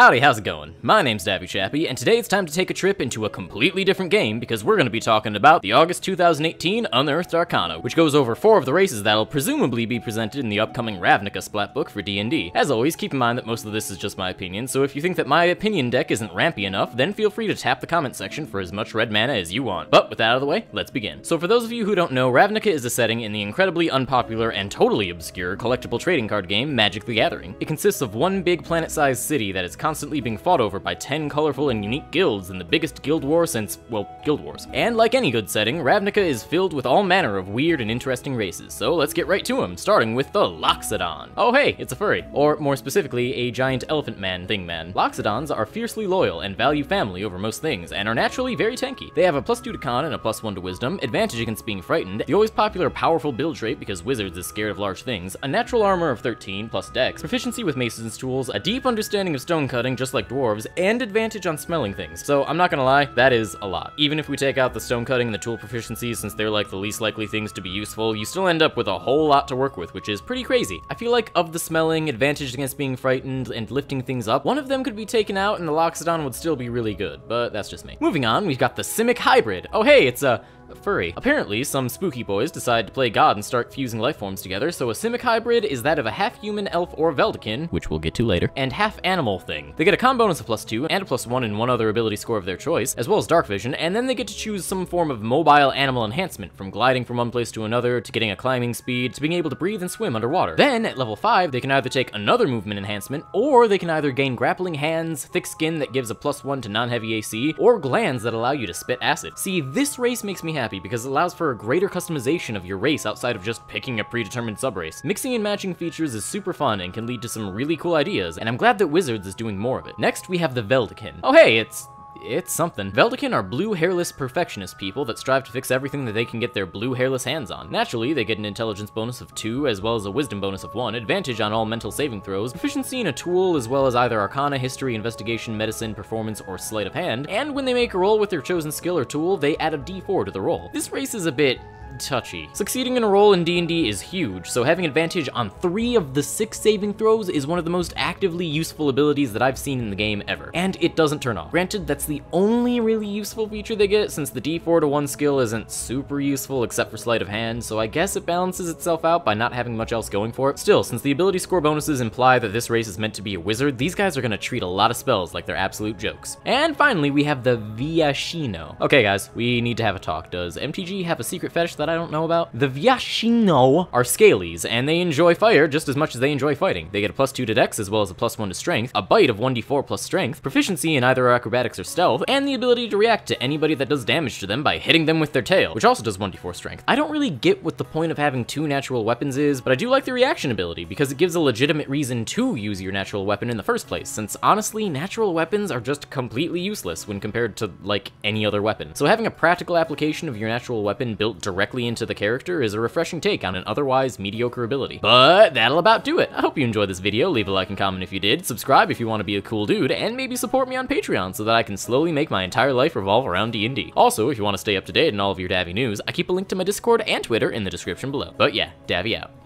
Howdy, how's it going? My name's Davvy Chappy, and today it's time to take a trip into a completely different game because we're going to be talking about the August 2018 Unearthed Arcana, which goes over four of the races that'll presumably be presented in the upcoming Ravnica splat book for D&D. As always, keep in mind that most of this is just my opinion, so if you think that my opinion deck isn't rampy enough, then feel free to tap the comment section for as much red mana as you want. But with that out of the way, let's begin. So for those of you who don't know, Ravnica is a setting in the incredibly unpopular and totally obscure collectible trading card game Magic the Gathering. It consists of one big planet-sized city that is being fought over by 10 colorful and unique guilds in the biggest guild war since, well, Guild Wars. And like any good setting, Ravnica is filled with all manner of weird and interesting races, so let's get right to them, starting with the Loxodon. Oh hey, it's a furry. Or more specifically, a giant elephant man thing man. Loxodons are fiercely loyal and value family over most things, and are naturally very tanky. They have a plus 2 to con and a plus 1 to wisdom, advantage against being frightened, the always popular powerful build trait because wizards is scared of large things, a natural armor of 13 plus dex, proficiency with mason's tools, a deep understanding of stone cutting just like dwarves, and advantage on smelling things. So I'm not gonna lie, that is a lot. Even if we take out the stone cutting and the tool proficiency since they're like the least likely things to be useful, you still end up with a whole lot to work with, which is pretty crazy. I feel like of the smelling, advantage against being frightened, and lifting things up, one of them could be taken out and the Loxodon would still be really good, but that's just me. Moving on, we've got the Simic Hybrid. Oh hey, it's a furry. Apparently, some spooky boys decide to play God and start fusing life forms together, so a Simic hybrid is that of a half-human elf or Vedalken, which we'll get to later, and half-animal thing. They get a con bonus of plus 2, and a plus 1 in one other ability score of their choice, as well as dark vision, and then they get to choose some form of mobile animal enhancement, from gliding from one place to another, to getting a climbing speed, to being able to breathe and swim underwater. Then, at level 5, they can either take another movement enhancement, or they can either gain grappling hands, thick skin that gives a plus 1 to non-heavy AC, or glands that allow you to spit acid. See, this race makes me happy because it allows for a greater customization of your race outside of just picking a predetermined subrace. Mixing and matching features is super fun and can lead to some really cool ideas, and I'm glad that Wizards is doing more of it. Next, we have the Vedalken. Oh hey, it's it's something. Vedalken are blue hairless perfectionist people that strive to fix everything that they can get their blue hairless hands on. Naturally, they get an intelligence bonus of 2, as well as a wisdom bonus of 1, advantage on all mental saving throws, proficiency in a tool, as well as either arcana, history, investigation, medicine, performance, or sleight of hand, and when they make a roll with their chosen skill or tool, they add a d4 to the roll. This race is a bit touchy. Succeeding in a roll in D&D is huge, so having advantage on three of the six saving throws is one of the most actively useful abilities that I've seen in the game ever, and it doesn't turn off. Granted, that's the only really useful feature they get, since the D4 to 1 skill isn't super useful except for sleight of hand, so I guess it balances itself out by not having much else going for it. Still, since the ability score bonuses imply that this race is meant to be a wizard, these guys are gonna treat a lot of spells like they're absolute jokes. And finally, we have the Viashino. Okay guys, we need to have a talk. Does MTG have a secret fetish that I don't know about? The Viashino are scalies, and they enjoy fire just as much as they enjoy fighting. They get a plus 2 to dex as well as a plus 1 to strength, a bite of 1d4 plus strength, proficiency in either acrobatics or stealth, and the ability to react to anybody that does damage to them by hitting them with their tail, which also does 1d4 strength. I don't really get what the point of having two natural weapons is, but I do like the reaction ability because it gives a legitimate reason to use your natural weapon in the first place, since honestly, natural weapons are just completely useless when compared to, like, any other weapon. So having a practical application of your natural weapon built directly into the character is a refreshing take on an otherwise mediocre ability. But that'll about do it. I hope you enjoyed this video, leave a like and comment if you did, subscribe if you want to be a cool dude, and maybe support me on Patreon so that I can slowly make my entire life revolve around D&D. Also, if you want to stay up to date on all of your Davvy news, I keep a link to my Discord and Twitter in the description below. But yeah, Davvy out.